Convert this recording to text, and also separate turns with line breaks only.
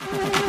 you